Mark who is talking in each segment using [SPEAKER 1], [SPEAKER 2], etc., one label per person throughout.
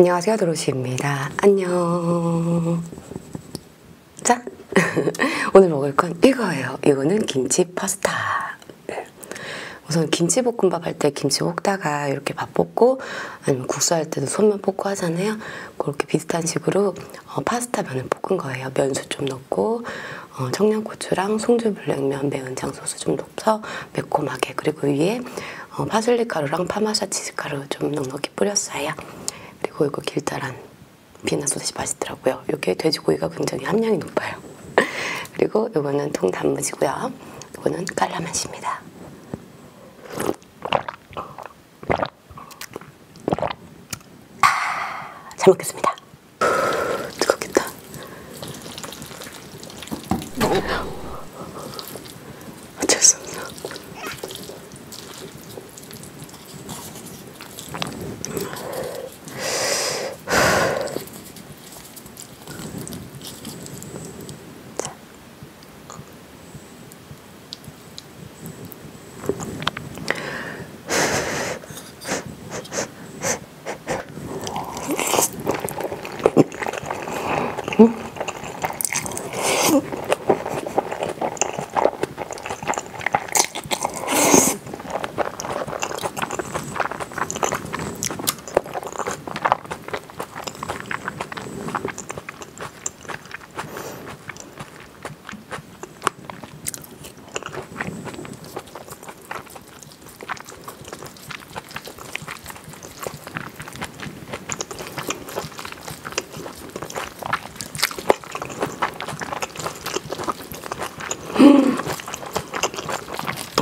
[SPEAKER 1] 안녕하세요 도로시입니다. 안녕. 자 오늘 먹을 건 이거예요. 이거는 김치 파스타. 네. 우선 김치볶음밥 할 때 김치 볶다가 이렇게 밥 볶고 아니면 국수 할 때도 소면 볶고 하잖아요. 그렇게 비슷한 식으로 어, 파스타 면을 볶은 거예요. 면수 좀 넣고 어, 청양고추랑 송주블랙면 매운 장소스 좀 넣어서 매콤하게. 그리고 위에 어, 파슬리 가루랑 파마샤 치즈 가루 좀 넉넉히 뿌렸어요 그리고 이거 길다란 비나 소시지 맛있더라고요. 이게 돼지고기가 굉장히 함량이 높아요. 그리고 이거는 통단무지고요. 이거는 깔라맛입니다. 아, 잘 먹겠습니다. 뜨겁겠다.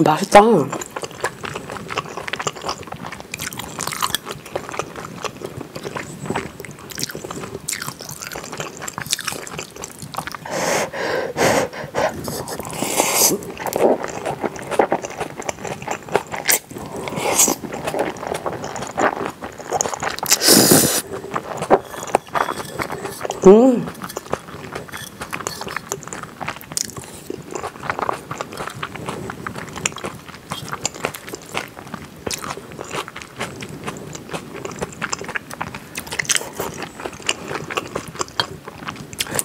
[SPEAKER 1] 맛있다. 음.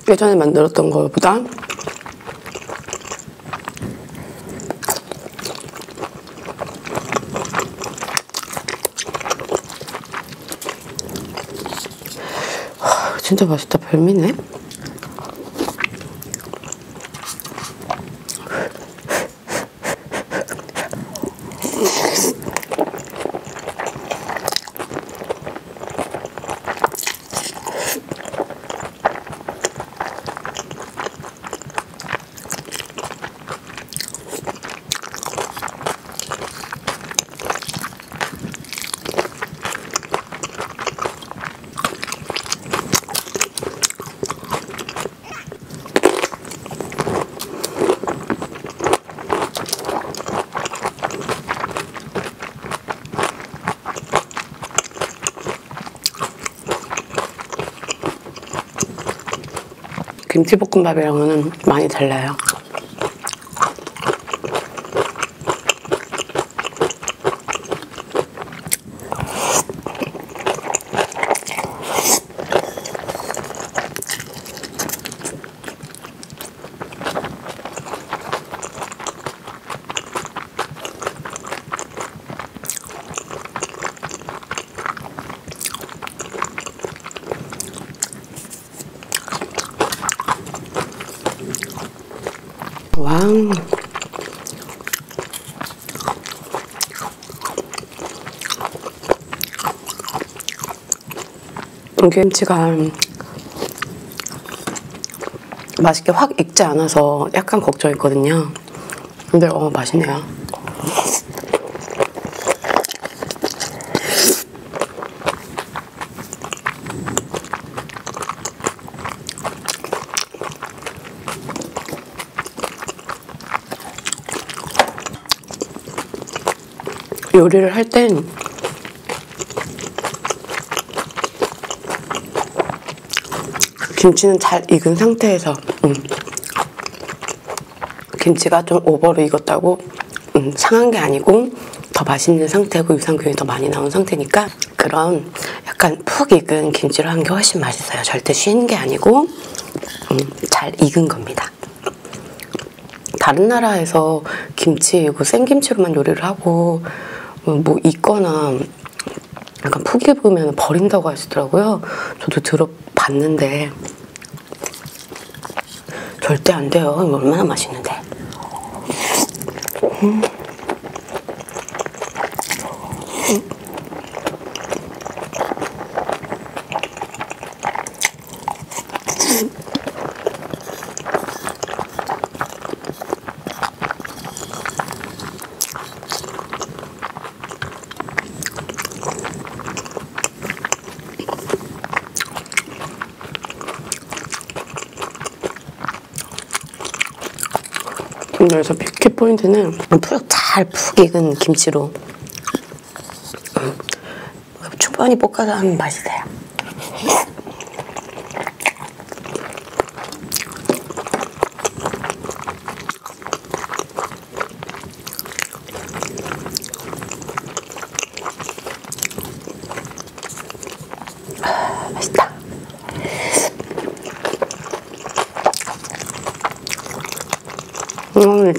[SPEAKER 1] 예전에 만들었던 것보다 하, 진짜 맛있다. 별미네 김치볶음밥이랑은 많이 달라요. 김치가 맛있게 확 익지 않아서 약간 걱정했거든요. 근데 어 맛있네요. 요리를 할 땐 김치는 잘 익은 상태에서 음. 김치가 좀 오버로 익었다고 음, 상한 게 아니고 더 맛있는 상태고 유산균이 더 많이 나온 상태니까 그런 약간 푹 익은 김치로 한게 훨씬 맛있어요. 절대 쉬는 게 아니고 음, 잘 익은 겁니다. 다른 나라에서 김치 이거 생김치로만 요리를 하고 뭐 익거나 약간 푹 익으면 버린다고 하시더라고요. 저도 들어봤는데 절대 안 돼요. 얼마나 맛있는데. 음. 뷰티 포인트는 푹 잘 푹 익은 김치로. 음, 충분히 볶아서 하면 맛있어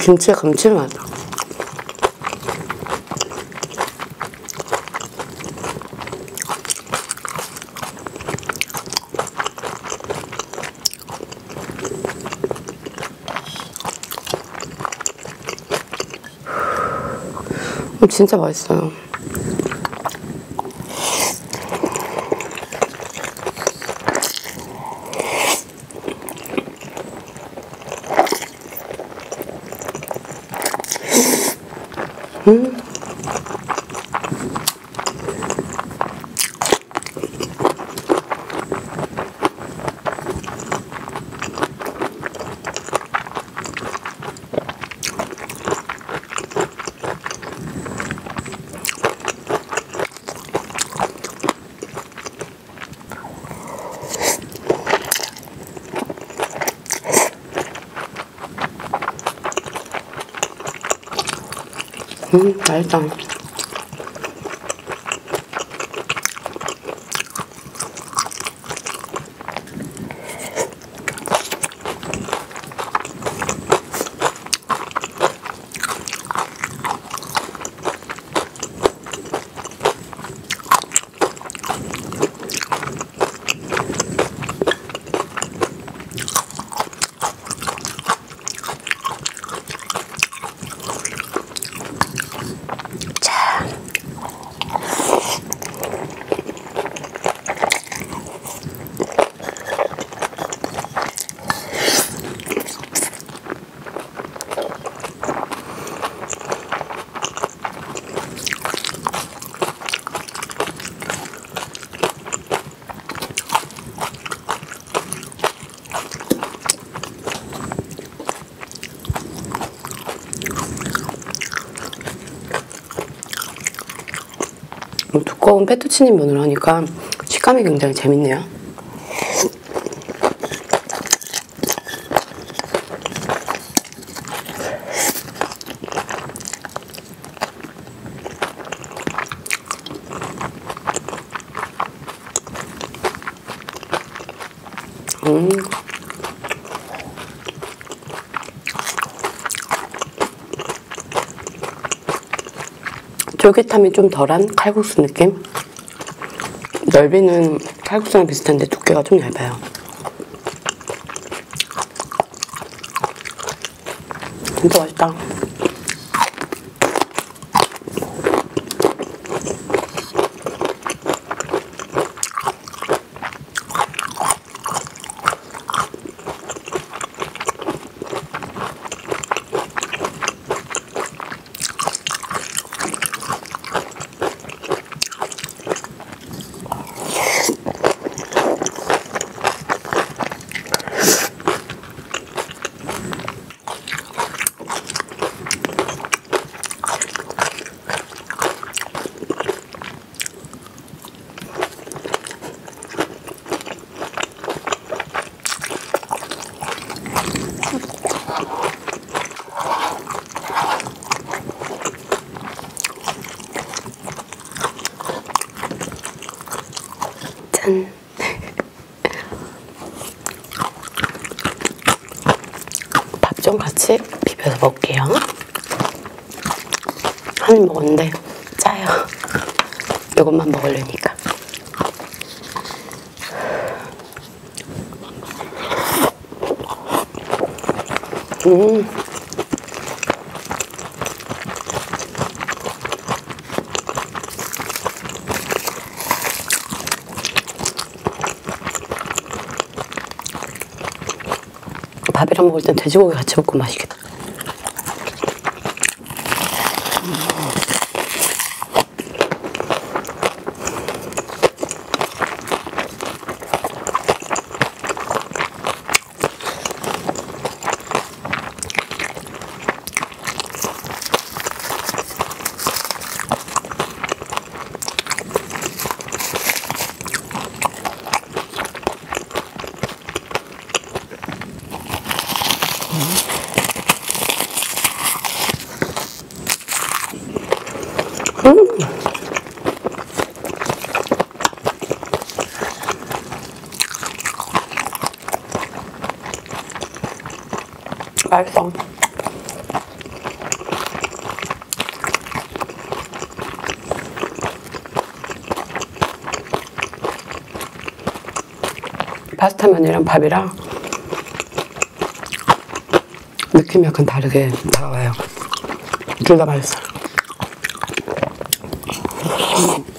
[SPEAKER 1] 음, 김치의 감칠맛. 음, 진짜 맛있어요. 음. 음, 맛 두꺼운 페투치니 면을 하니까 식감이 굉장히 재밌네요. 음. 쫄깃함이 좀 덜한 칼국수 느낌? 넓이는 칼국수랑 비슷한데 두께가 좀 얇아요. 진짜 맛있다. 좀 같이 비벼서 먹을게요. 한 입 먹었는데 짜요. 이것만 먹으려니까. 음. 밥이랑 먹을 땐 돼지고기 같이 먹고 맛있겠다. 맛있어. 파스타 면이랑 밥이랑 느낌이 약간 다르게 다가와요. 둘 다 맛있어. 자, Thank you.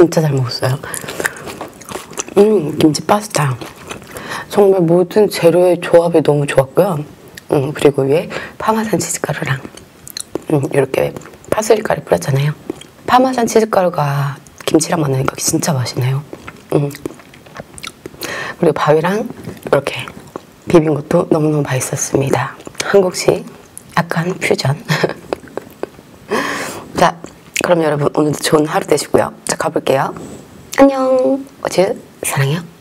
[SPEAKER 1] 진짜 잘 먹었어요. 음, 김치 파스타. 정말 모든 재료의 조합이 너무 좋았고요. 음, 그리고 위에 파마산 치즈가루랑 음, 이렇게 파슬리 가루 뿌렸잖아요. 파마산 치즈가루가 김치랑 만나니까 진짜 맛있네요. 음. 그리고 밥이랑 이렇게 비빈 것도 너무너무 맛있었습니다. 한국식 약간 퓨전. 자, 그럼 여러분 오늘도 좋은 하루 되시고요. 자, 가볼게요. 안녕. 어즈 사랑해요.